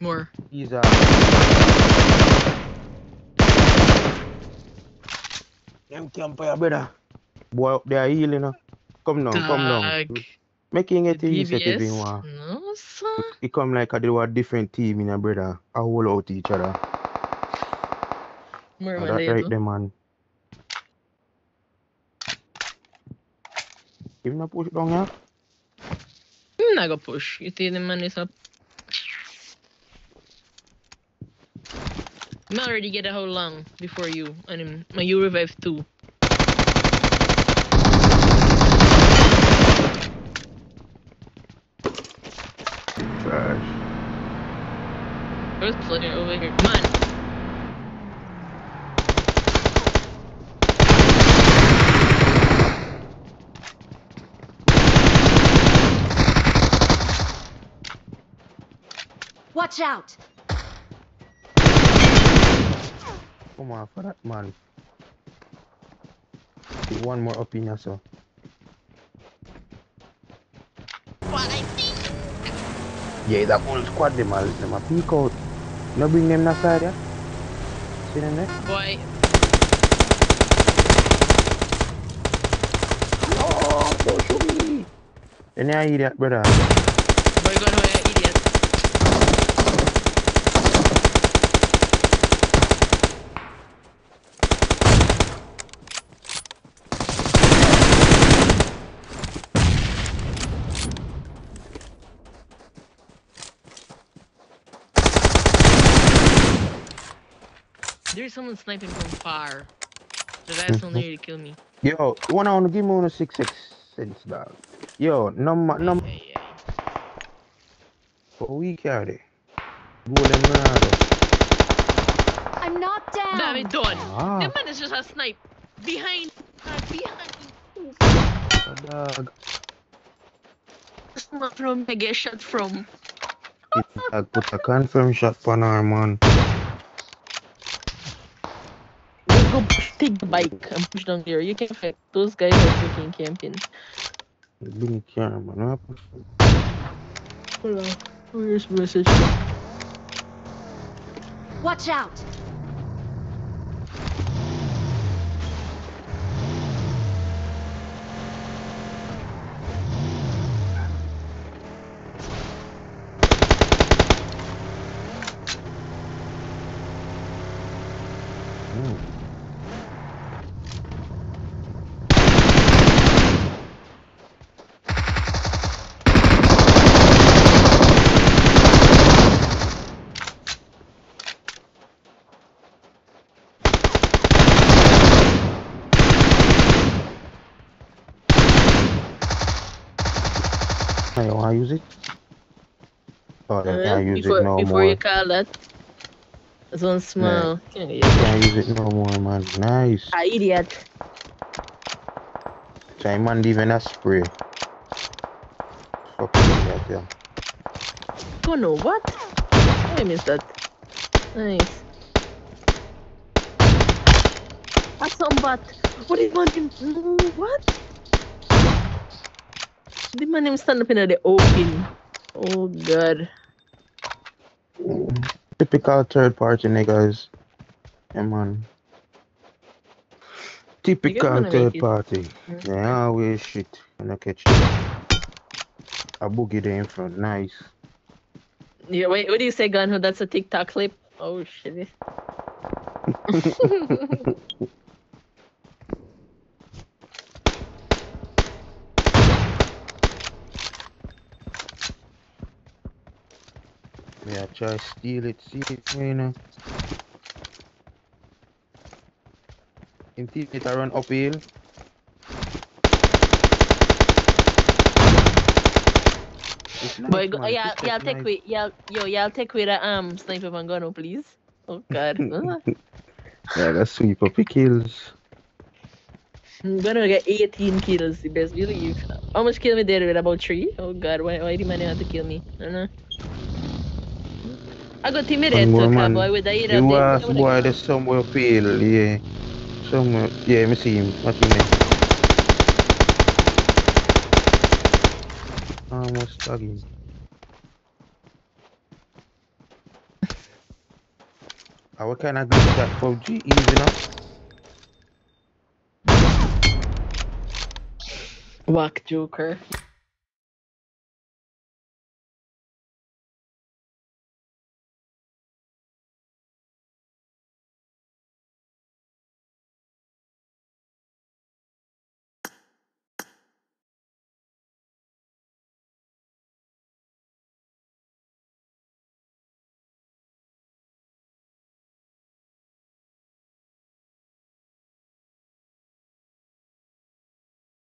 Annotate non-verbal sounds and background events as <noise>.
More. He's uh. Them camp your brother. Boy up there healing. Uh. Come down, come down. Making it him to the initiative one. No, sir. It come like a, they were different team in a brother. A whole out each other. More Oh, that right there, man. Give him a push down here. I'm not gonna push. You see the man is up. I'm already get a whole long before you and him. My you revive too. Trash. First player over here. Man, Watch out! Come on for that man. One more up in here, so. Yeah, that whole squad them all them a peek out. No bring them that side, yeah? See them there? boy. Oh, don't shoot me. Then you idiot, brother. Boy, gone away, idiot. There's someone sniping from far. The last one nearly killed me. Yo, you wanna wanna give me one six six cents, dog. Yo, number number Yeah, yeah. for week are they? Golden Ronaldo. I'm knocked down! Damn it, done. Ah. The man is just a snipe. Behind. uh, behind. Oh, dog. That's not from I get shot from. I put a confirm shot on her, man. Let's go push, take the bike and push down there. You can fight. Those guys are freaking camping. Bring the camera, man. Hold on. Where's message? Watch out! Mm. Hey, you wanna use it? Oh, they Uh, can't use before it no before more. you call that, it's one small. Can't get- Can't use it no more, man. Nice. Ah, idiot. Try man even a spray. Fucking idiot, yeah. Oh no, what? I missed that. Nice. That's some bat. What is? No, what? The man him stand up in the open. Oh god. Typical third party niggas. Yeah, man. Typical third party. They always shit when I catch them. A boogie there in front, nice. Yeah, wait, what do you say, Gunhoe? That's a TikTok clip. Oh shit. <laughs> <laughs> Yeah, try steal it, see it, you know. In it I run uphill. Nice, Boy, go, yeah, It's y'all take nice. with y'all, yo, y'all take with a um sniper van gun, oh, please. Oh God, <laughs> Ah, Yeah, that's sweep up the kills. I'm gonna get 18 kills. The best believe. How much kill me there with about three? Oh God, why why the man have to kill me? I don't know. I got team red One more to man. Boy with the either. You ask boy there's somewhere pale, yeah. Somewhere yeah, me see him. What's his name? Almost tag him. Uh, what kind of glitch that PUBG? Easy enough. Whack Joker.